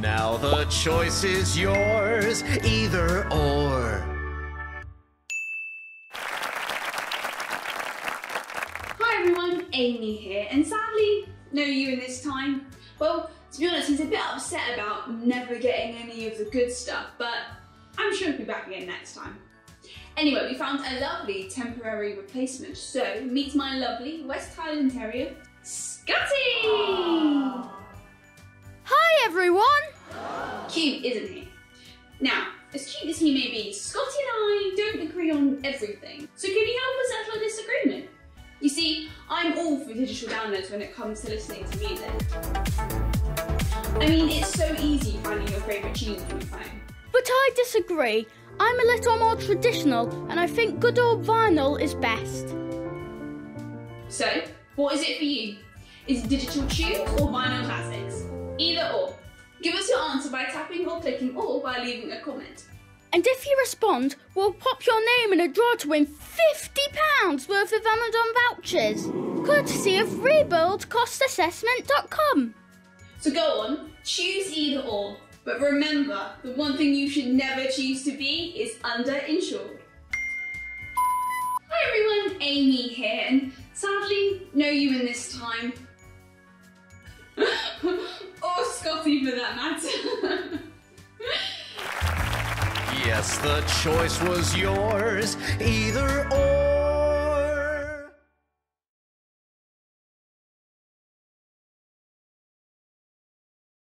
Now the choice is yours, either or. Hi everyone, Amy here, and sadly, no Ewan this time. Well, to be honest, he's a bit upset about never getting any of the good stuff, but I'm sure he'll be back again next time. Anyway, we found a lovely temporary replacement, so meet my lovely West Highland Terrier, Scotty! Hi Cute, isn't he? Now, as cute as he may be, Scotty and I don't agree on everything. So can you help us settle a disagreement? You see, I'm all for digital downloads when it comes to listening to music. I mean, it's so easy finding your favourite tunes on your phone. But I disagree. I'm a little more traditional and I think good old vinyl is best. So, what is it for you? Is it digital tunes or vinyl classics? Either or. Give us your answer by tapping or clicking or by leaving a comment. And if you respond, we'll pop your name in a draw to win £50 worth of Amazon vouchers. Courtesy of rebuildcostassessment.com. So go on, choose either or. But remember, the one thing you should never choose to be is underinsured. Hi everyone, Amy here, and sadly, no Ewan this time. or for that matter. Yes, the choice was yours, either or.